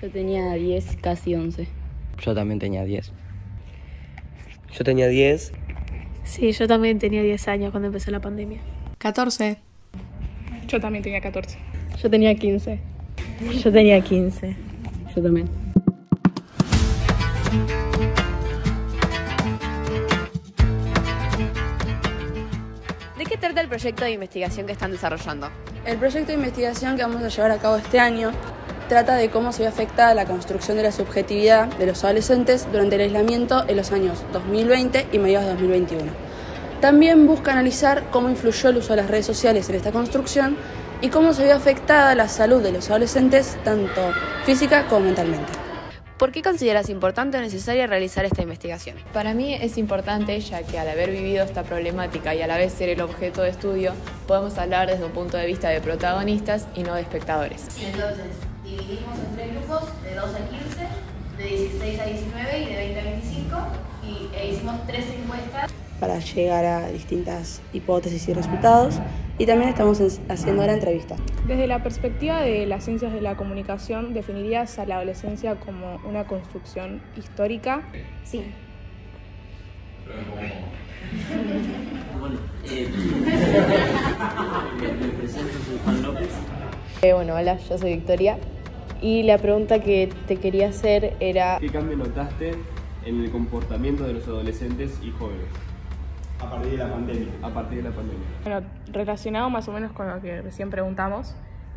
Yo tenía 10, casi 11. Yo también tenía 10. Yo tenía 10. Sí, yo también tenía 10 años cuando empezó la pandemia. 14. Yo también tenía 14. Yo tenía 15. Yo tenía 15. Yo también. ¿De qué trata el proyecto de investigación que están desarrollando? El proyecto de investigación que vamos a llevar a cabo este año trata de cómo se ve afectada la construcción de la subjetividad de los adolescentes durante el aislamiento en los años 2020 y mediados de 2021. También busca analizar cómo influyó el uso de las redes sociales en esta construcción y cómo se ve afectada la salud de los adolescentes, tanto física como mentalmente. ¿Por qué consideras importante o necesaria realizar esta investigación? Para mí es importante ya que al haber vivido esta problemática y a la vez ser el objeto de estudio, podemos hablar desde un punto de vista de protagonistas y no de espectadores. Entonces, dividimos en tres grupos, de 2 a 15, de 16 a 19 y de 20 a 25, y, e hicimos tres encuestas. Para llegar a distintas hipótesis y resultados, y también estamos haciendo la entrevista. Desde la perspectiva de las ciencias de la comunicación, ¿definirías a la adolescencia como una construcción histórica? Sí. Eh, bueno, hola, yo soy Victoria y la pregunta que te quería hacer era... ¿Qué cambio notaste en el comportamiento de los adolescentes y jóvenes? A partir de la pandemia. A partir de la pandemia. Bueno, relacionado más o menos con lo que recién preguntamos,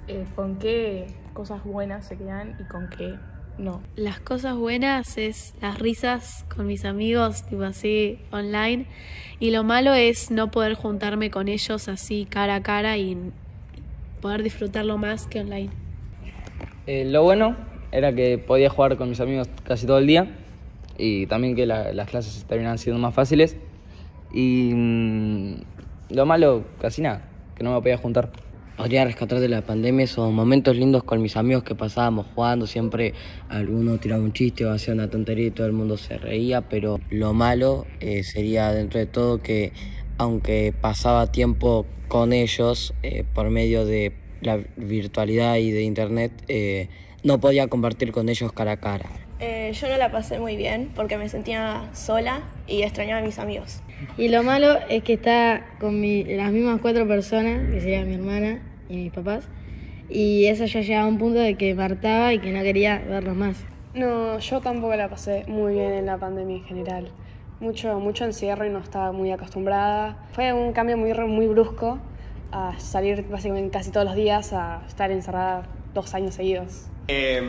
eh, ¿con qué cosas buenas se quedan y con qué no? Las cosas buenas es las risas con mis amigos, tipo así, online. Y lo malo es no poder juntarme con ellos así cara a cara y poder disfrutarlo más que online. Eh, lo bueno era que podía jugar con mis amigos casi todo el día y también que la, las clases terminaban siendo más fáciles. Y mmm, lo malo, casi nada, que no me podía juntar. Podría rescatar de la pandemia esos momentos lindos con mis amigos que pasábamos jugando, siempre alguno tiraba un chiste o hacía una tontería y todo el mundo se reía, pero lo malo eh, sería dentro de todo que aunque pasaba tiempo con ellos eh, por medio de la virtualidad y de internet, eh, no podía compartir con ellos cara a cara. Eh, yo no la pasé muy bien porque me sentía sola y extrañaba a mis amigos. Y lo malo es que está con mi, las mismas cuatro personas, que sería mi hermana y mis papás, y eso ya llegaba a un punto de que me hartaba y que no quería verlos más. No, yo tampoco la pasé muy bien en la pandemia en general. Mucho, mucho encierro y no estaba muy acostumbrada. Fue un cambio muy, muy brusco a salir básicamente casi todos los días a estar encerrada dos años seguidos. Eh,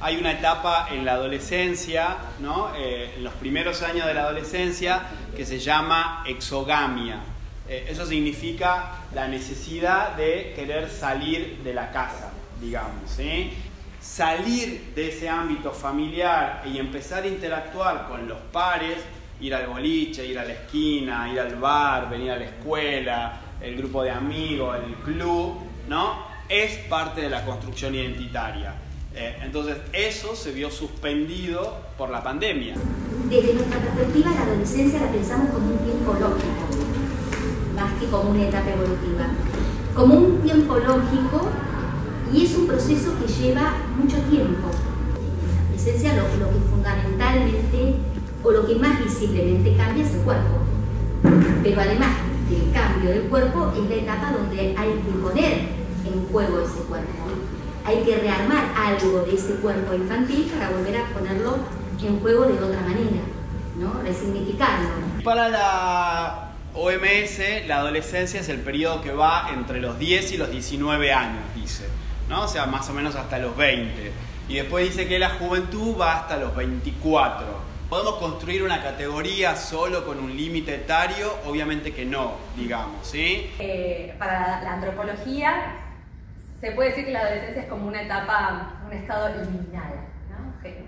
hay una etapa en la adolescencia, ¿no? eh, en los primeros años de la adolescencia, que se llama exogamia. Eh, eso significa la necesidad de querer salir de la casa, digamos. ¿sí? Salir de ese ámbito familiar y empezar a interactuar con los pares, ir al boliche, ir a la esquina, ir al bar, venir a la escuela, el grupo de amigos, el club, ¿no? Es parte de la construcción identitaria. Eh, entonces, eso se vio suspendido por la pandemia. Desde nuestra perspectiva, la adolescencia la pensamos como un tiempo lógico, más que como una etapa evolutiva. Como un tiempo lógico y es un proceso que lleva mucho tiempo. En la adolescencia lo, lo que fundamentalmente o lo que más visiblemente cambia es el cuerpo. Pero además cambio del cuerpo es la etapa donde hay que poner en juego ese cuerpo. Hay que rearmar algo de ese cuerpo infantil para volver a ponerlo en juego de otra manera, ¿no? resignificarlo. Para la OMS, la adolescencia es el periodo que va entre los 10 y los 19 años, dice, ¿no? o sea, más o menos hasta los 20. Y después dice que la juventud va hasta los 24. ¿Podemos construir una categoría solo con un límite etario? Obviamente que no, digamos, ¿sí? Eh, para la antropología se puede decir que la adolescencia es como una etapa, un estado liminal, ¿no? Que,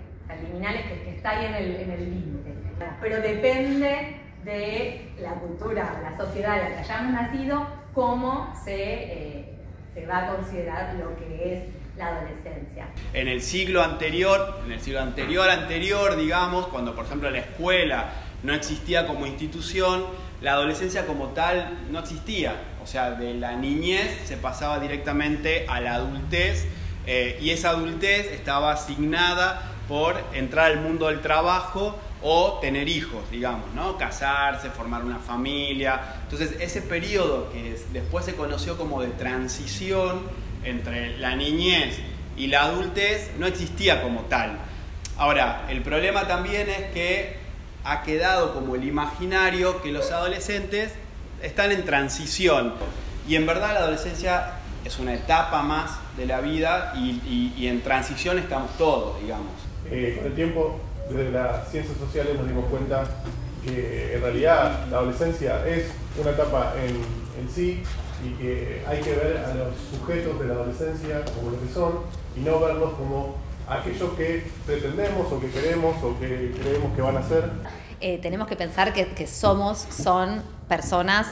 liminal es que, está ahí en el límite. Pero depende de la cultura, la sociedad en la que hayamos nacido, cómo se, eh, se va a considerar lo que es la adolescencia. En el siglo anterior, en el siglo anterior anterior, digamos, cuando por ejemplo la escuela no existía como institución, la adolescencia como tal no existía. O sea, de la niñez se pasaba directamente a la adultez Eh, y esa adultez estaba asignada por entrar al mundo del trabajo o tener hijos, digamos, ¿no? Casarse, formar una familia. Entonces, ese periodo que después se conoció como de transición entre la niñez y la adultez no existía como tal. Ahora, el problema también es que ha quedado como el imaginario que los adolescentes están en transición. Y en verdad la adolescencia es una etapa más de la vida y, en transición estamos todos, digamos. Eh, con el tiempo, desde las ciencias sociales nos dimos cuenta que en realidad la adolescencia es una etapa en, en sí y que hay que ver a los sujetos de la adolescencia como lo que son y no verlos como aquellos que pretendemos o que queremos o que creemos que van a ser. Eh, tenemos que pensar que, somos, son personas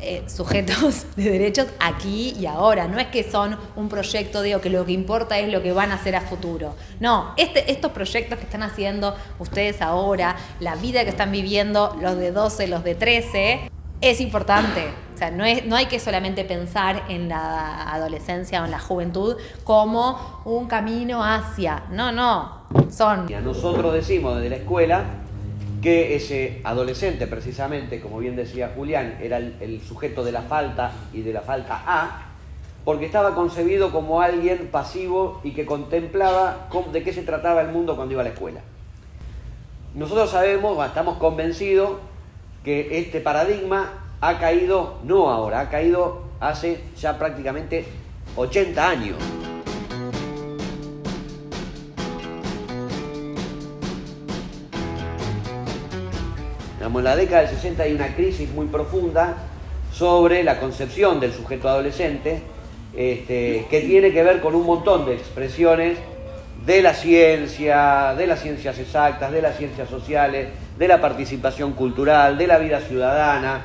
eh, sujetos de derechos aquí y ahora. No es que son un proyecto de o que lo que importa es lo que van a hacer a futuro. No, este, estos proyectos que están haciendo ustedes ahora, la vida que están viviendo los de 12, los de 13, es importante. O sea, no, es, no hay que solamente pensar en la adolescencia o en la juventud como un camino hacia. No, no. Son. Nosotros decimos desde la escuela que ese adolescente, precisamente, como bien decía Julián, era el, sujeto de la falta y de la falta A, porque estaba concebido como alguien pasivo y que contemplaba de qué se trataba el mundo cuando iba a la escuela. Nosotros sabemos, estamos convencidos que este paradigma ha caído, no ahora, ha caído hace ya prácticamente 80 años. en la década del 60 hay una crisis muy profunda sobre la concepción del sujeto adolescente, este, que tiene que ver con un montón de expresiones de la ciencia, de las ciencias exactas, de las ciencias sociales, de la participación cultural, de la vida ciudadana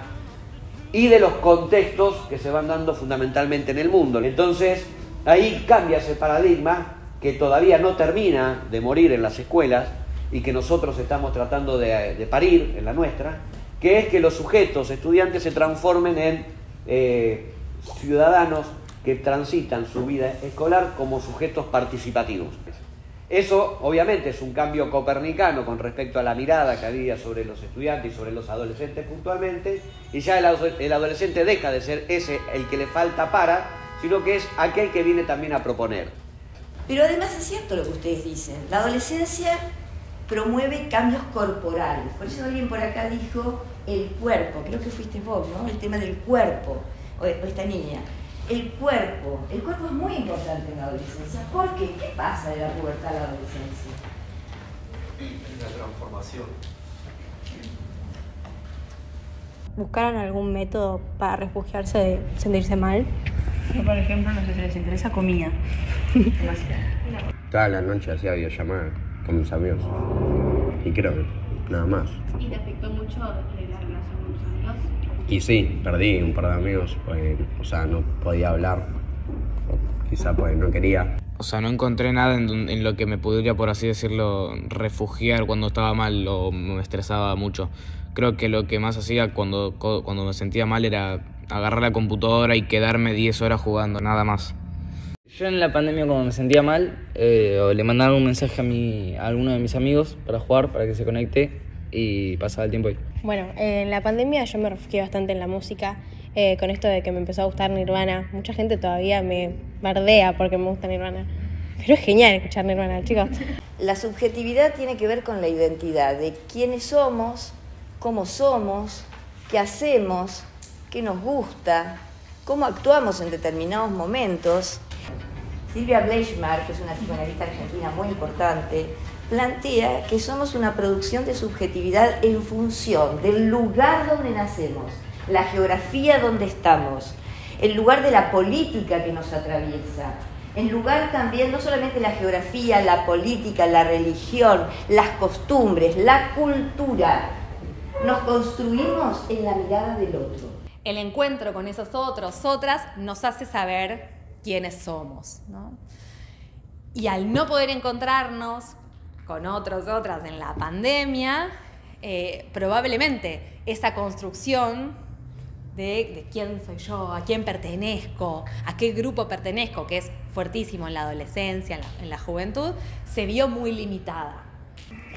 y de los contextos que se van dando fundamentalmente en el mundo. Entonces, ahí cambia ese paradigma que todavía no termina de morir en las escuelas, y que nosotros estamos tratando de, parir en la nuestra, que es que los sujetos estudiantes se transformen en eh, ciudadanos que transitan su vida escolar como sujetos participativos. Eso obviamente es un cambio copernicano con respecto a la mirada que había sobre los estudiantes y sobre los adolescentes puntualmente, y ya el, adolescente deja de ser ese el que le falta para, sino que es aquel que viene también a proponer. Pero además es cierto lo que ustedes dicen, la adolescencia promueve cambios corporales. Por eso alguien por acá dijo el cuerpo, creo que fuiste vos, ¿no? El tema del cuerpo, o esta niña. El cuerpo, el cuerpo es muy importante en la adolescencia. ¿Por qué? ¿Qué pasa de la pubertad a la adolescencia? La transformación. ¿Buscaron algún método para refugiarse de sentirse mal? Yo, por ejemplo, no sé si les interesa comida. Toda la noche hacía videollamada con mis amigos. Y creo que nada más. ¿Y te afectó mucho la relación con tus amigos? Y sí, perdí un par de amigos, pues, o sea, no podía hablar, quizá pues no quería. O sea, no encontré nada en, lo que me pudiera, por así decirlo, refugiar cuando estaba mal o me estresaba mucho. Creo que lo que más hacía cuando, cuando me sentía mal era agarrar la computadora y quedarme 10 horas jugando, nada más. Yo en la pandemia cuando me sentía mal, eh, le mandaba un mensaje a, mi, a alguno de mis amigos para jugar, para que se conecte y pasaba el tiempo ahí. Bueno, en la pandemia yo me refugié bastante en la música, eh, con esto de que me empezó a gustar Nirvana. Mucha gente todavía me bardea porque me gusta Nirvana. Pero es genial escuchar Nirvana, chicos. La subjetividad tiene que ver con la identidad, de quiénes somos, cómo somos, qué hacemos, qué nos gusta, cómo actuamos en determinados momentos Silvia Bleichmar, que es una psicoanalista argentina muy importante, plantea que somos una producción de subjetividad en función del lugar donde nacemos, la geografía donde estamos, el lugar de la política que nos atraviesa, el lugar también no solamente la geografía, la política, la religión, las costumbres, la cultura. Nos construimos en la mirada del otro. El encuentro con esos otros, otras, nos hace saber quiénes somos. ¿no? Y al no poder encontrarnos con otros, otras en la pandemia, eh, probablemente esa construcción de, quién soy yo, a quién pertenezco, a qué grupo pertenezco, que es fuertísimo en la adolescencia, en la, en la juventud, se vio muy limitada.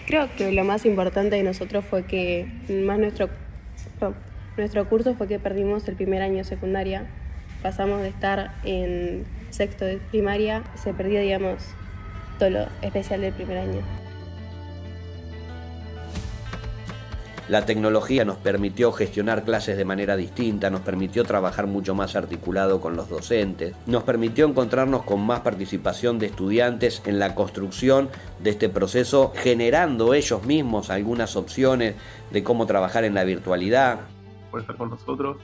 Creo que lo más importante de nosotros fue que, más nuestro, nuestro curso fue que perdimos el primer año secundaria. Pasamos de estar en sexto de primaria, se perdió, digamos, todo lo especial del primer año. La tecnología nos permitió gestionar clases de manera distinta, nos permitió trabajar mucho más articulado con los docentes, nos permitió encontrarnos con más participación de estudiantes en la construcción de este proceso, generando ellos mismos algunas opciones de cómo trabajar en la virtualidad. Por estar con nosotros.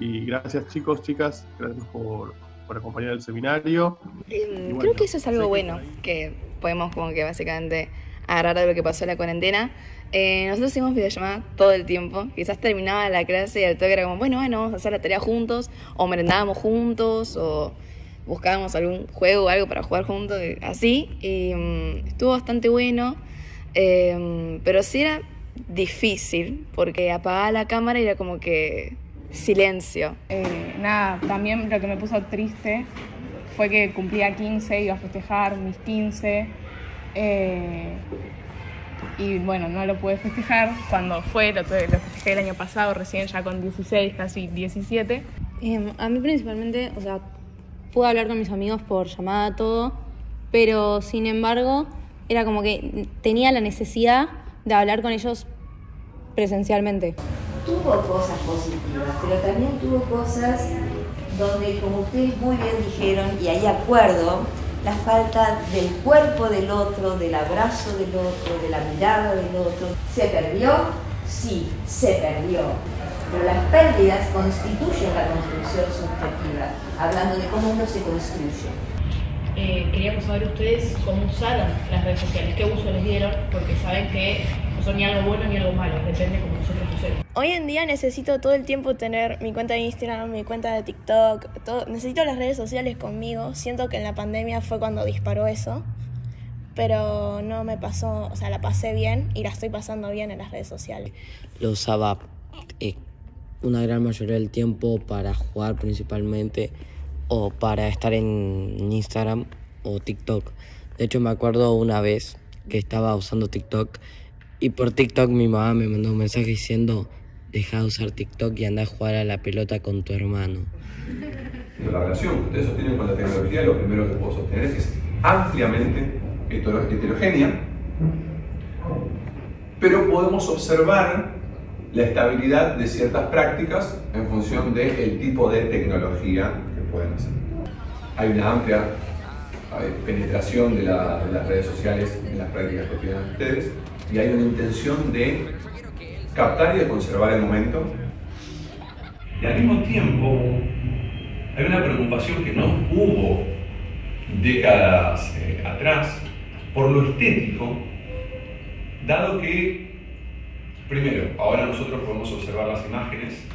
Y gracias chicos, chicas, gracias por, por acompañar el seminario. Eh, creo que eso es algo bueno, que podemos como que básicamente agarrar de lo que pasó en la cuarentena. Eh, nosotros hicimos videollamada todo el tiempo. Quizás terminaba la clase y al toque era como, bueno, bueno, vamos a hacer la tarea juntos, o merendábamos juntos, o buscábamos algún juego o algo para jugar juntos, así. Y mm, estuvo bastante bueno, eh, pero sí era difícil, porque apagaba la cámara y era como que silencio. Eh, nada, también lo que me puso triste fue que cumplía 15, iba a festejar mis 15. eh, y bueno, no lo pude festejar cuando fue, lo, tuve- lo festejé el año pasado, recién ya con 16, casi 17. Em, a mí principalmente, o sea, pude hablar con mis amigos por llamada, todo, pero sin embargo, era como que tenía la necesidad de hablar con ellos presencialmente. Tuvo cosas positivas, pero también tuvo cosas donde, como ustedes muy bien dijeron, y hay acuerdo, la falta del cuerpo del otro, del abrazo del otro, de la mirada del otro. ¿Se perdió? Sí, se perdió. Pero las pérdidas constituyen la construcción subjetiva, hablando de cómo uno se construye. Eh, queríamos saber ustedes cómo usaron las redes sociales, qué uso les dieron, porque saben que son ni algo bueno ni algo malo, depende como nosotros usemos. Hoy en día necesito todo el tiempo tener mi cuenta de Instagram, mi cuenta de TikTok, todo, necesito las redes sociales conmigo. Siento que en la pandemia fue cuando disparó eso, pero no me pasó, o sea, la pasé bien y la estoy pasando bien en las redes sociales. Lo usaba eh, una gran mayoría del tiempo para jugar principalmente o para estar en Instagram o TikTok. De hecho me acuerdo una vez que estaba usando TikTok y por TikTok mi mamá me mandó un mensaje diciendo deja de usar TikTok y anda a jugar a la pelota con tu hermano. La relación que ustedes sostienen con la tecnología, lo primero que puedo sostener es que es ampliamente hetero- heterogénea, pero podemos observar la estabilidad de ciertas prácticas en función del tipo de tecnología que pueden hacer. Hay una amplia eh, penetración de, de las redes sociales en las prácticas cotidianas de ustedes y hay una intención de captar y de conservar el momento Y al mismo tiempo, hay una preocupación que no hubo décadas eh, atrás por lo estético, dado que, primero, ahora nosotros podemos observar las imágenes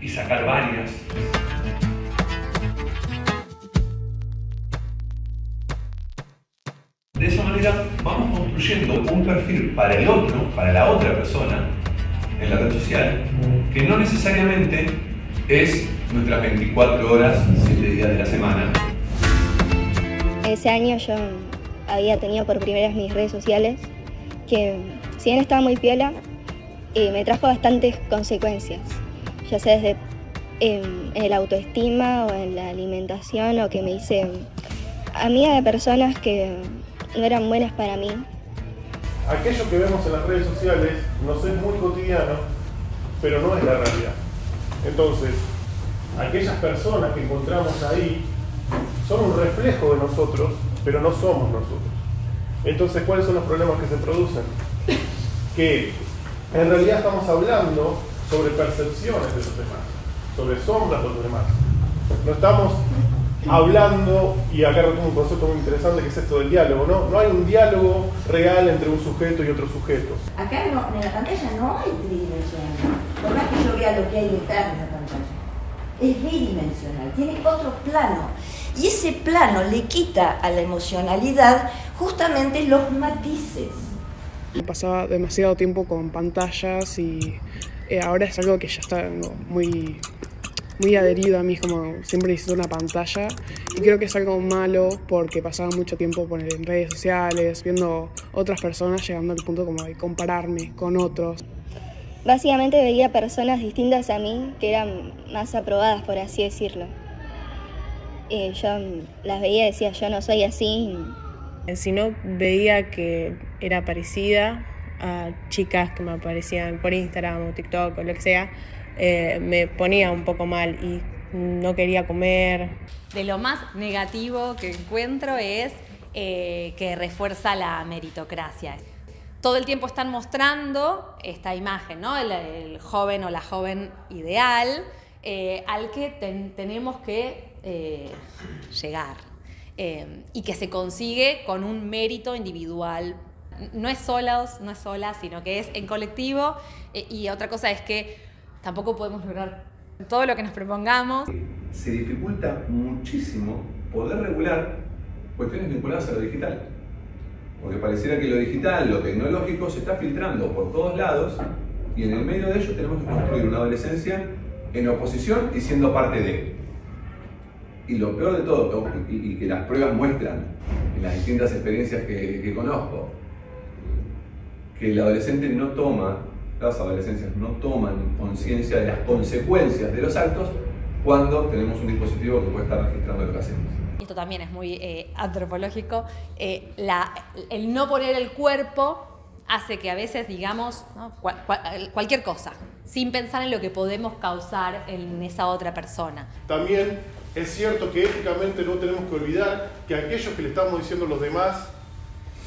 y sacar varias. Vamos construyendo un perfil para el otro, para la otra persona, en la red social, que no necesariamente es nuestras 24 horas, 7 días de la semana. Ese año yo había tenido por primera vez mis redes sociales, que si bien estaba muy piola, eh, me trajo bastantes consecuencias, ya sea desde em, en el autoestima o en la alimentación o que me hice amiga de personas que no eran buenas para mí. Aquello que vemos en las redes sociales nos es muy cotidiano, pero no es la realidad. Entonces, aquellas personas que encontramos ahí son un reflejo de nosotros, pero no somos nosotros. Entonces, ¿cuáles son los problemas que se producen? Que en realidad estamos hablando sobre percepciones de los demás, sobre sombras de los demás. No estamos hablando, y acá retomo un concepto muy interesante que es esto del diálogo, ¿no? No hay un diálogo real entre un sujeto y otro sujeto. Acá no, en la pantalla no hay tridimensional. Por más que yo vea lo que hay detrás de la pantalla. Es bidimensional, tiene otro plano. Y ese plano le quita a la emocionalidad justamente los matices. Pasaba demasiado tiempo con pantallas y eh, ahora es algo que ya está muy, muy adherido a mí, como siempre necesito una pantalla y creo que es algo malo porque pasaba mucho tiempo poner en redes sociales, viendo otras personas, llegando al punto como de compararme con otros. Básicamente veía personas distintas a mí que eran más aprobadas, por así decirlo. Y yo las veía y decía, yo no soy así. Si no veía que era parecida a chicas que me aparecían por Instagram o TikTok o lo que sea, eh, me ponía un poco mal y no quería comer. De lo más negativo que encuentro es eh, que refuerza la meritocracia. Todo el tiempo están mostrando esta imagen, ¿no? El, joven o la joven ideal eh, al que tenemos que llegar y que se consigue con un mérito individual no es solos, no es sola, sino que es en colectivo. y otra cosa es que tampoco podemos lograr todo lo que nos propongamos. Se dificulta muchísimo poder regular cuestiones vinculadas a lo digital. Porque pareciera que lo digital, lo tecnológico, se está filtrando por todos lados y en el medio de ello tenemos que construir una adolescencia en oposición y siendo parte de. Y lo peor de todo, y, que las pruebas muestran en las distintas experiencias que, que conozco, que el adolescente no toma las adolescencias no toman conciencia de las consecuencias de los actos cuando tenemos un dispositivo que puede estar registrando lo que hacemos. Esto también es muy eh, antropológico. Eh, el no poner el cuerpo hace que a veces digamos cualquier cosa, sin pensar en lo que podemos causar en esa otra persona. También es cierto que éticamente no tenemos que olvidar que aquellos que le estamos diciendo a los demás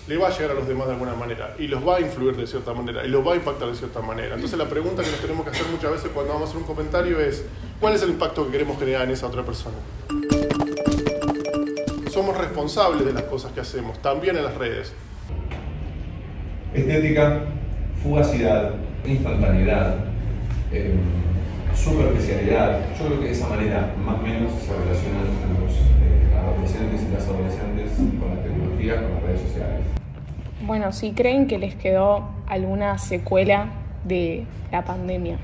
le va a llegar a los demás de alguna manera y los va a influir de cierta manera y los va a impactar de cierta manera. Entonces la pregunta que nos tenemos que hacer muchas veces cuando vamos a hacer un comentario es, ¿cuál es el impacto que queremos generar en esa otra persona? Somos responsables de las cosas que hacemos, también en las redes. Estética, fugacidad, instantaneidad, eh, superficialidad. Yo creo que de esa manera más o menos se relacionan los eh, adolescentes y las adolescentes con la tecnología, con las redes sociales. Bueno, si creen que les quedó alguna secuela de la pandemia.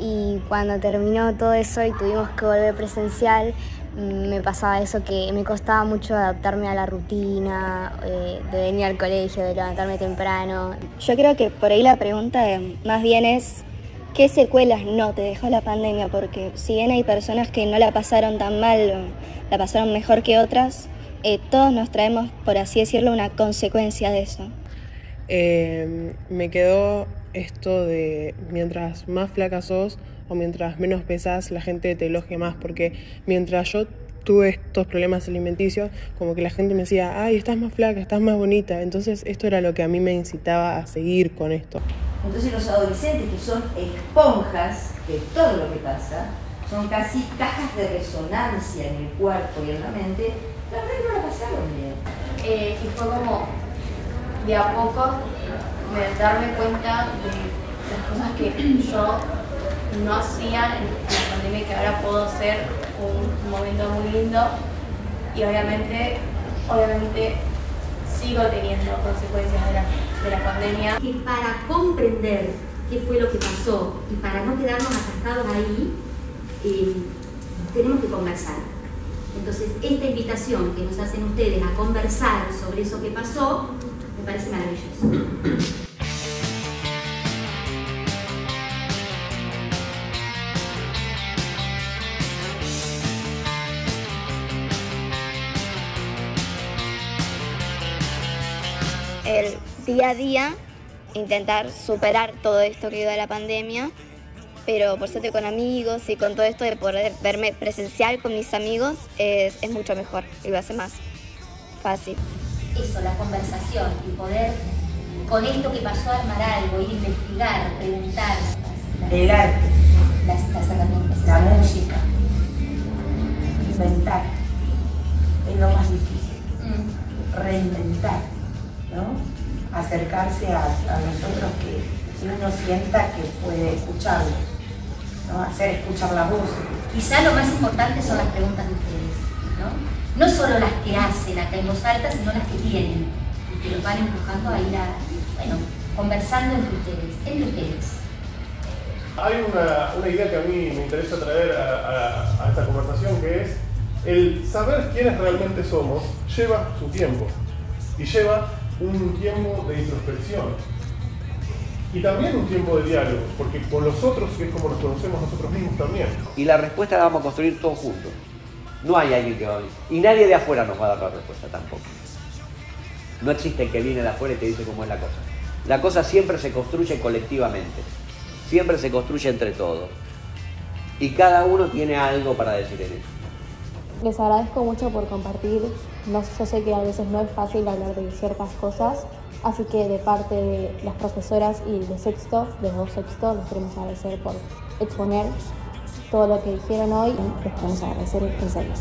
Y cuando terminó todo eso y tuvimos que volver presencial, mm, me pasaba eso que me costaba mucho adaptarme a la rutina, eh, de venir al colegio, de levantarme temprano. Yo creo que por ahí la pregunta más bien es, ¿qué secuelas no te dejó la pandemia? Porque si bien hay personas que no la pasaron tan mal, la pasaron mejor que otras, eh, todos nos traemos, por así decirlo, una consecuencia de eso. Eh, me quedó esto de mientras más flaca sos o mientras menos pesas, la gente te elogia más, porque mientras yo tuve estos problemas alimenticios, como que la gente me decía, ay, estás más flaca, estás más bonita. Entonces esto era lo que a mí me incitaba a seguir con esto. Entonces los adolescentes que son esponjas de todo lo que pasa, son casi cajas de resonancia en el cuerpo y en la mente, la verdad no la pasaron bien. Eh, y fue como de a poco de darme cuenta de las cosas que yo no hacía en la pandemia que ahora puedo hacer un momento muy lindo y obviamente, obviamente sigo teniendo consecuencias de la, de la pandemia. Y para comprender qué fue lo que pasó y para no quedarnos atascados ahí, eh, tenemos que conversar. Entonces, esta invitación que nos hacen ustedes a conversar sobre eso que pasó, me parece maravilloso. El día a día intentar superar todo esto que dio la pandemia pero por suerte con amigos y con todo esto de poder verme presencial con mis amigos es, es mucho mejor y lo hace más fácil. Eso, la conversación y poder con esto que pasó armar algo, ir a investigar, preguntar. El arte, las, las herramientas, la música, inventar, es lo más difícil. Mm. Reinventar, ¿no? Acercarse a, a nosotros que si uno sienta que puede escucharlo, hacer escuchar la voz. Quizá lo más importante son las preguntas de ustedes, ¿no? No solo las que hacen acá en voz alta, sino las que tienen, y que los van empujando a ir a, bueno, conversando entre ustedes, entre ustedes. Hay una, idea que a mí me interesa traer a esta conversación que es el saber quiénes realmente somos lleva su tiempo y lleva un tiempo de introspección y también un tiempo de diálogo, porque con los otros es como nos conocemos nosotros mismos también. Y la respuesta la vamos a construir todos juntos. No hay alguien que va a venir. Y nadie de afuera nos va a dar la respuesta tampoco. No existe el que viene de afuera y te dice cómo es la cosa. La cosa siempre se construye colectivamente. Siempre se construye entre todos. Y cada uno tiene algo para decir en eso. Les agradezco mucho por compartir. No, yo sé que a veces no es fácil hablar de ciertas cosas, así que de parte de las profesoras y de sexto, de los sexto, les queremos agradecer por exponer todo lo que dijeron hoy. Les queremos agradecer en serio.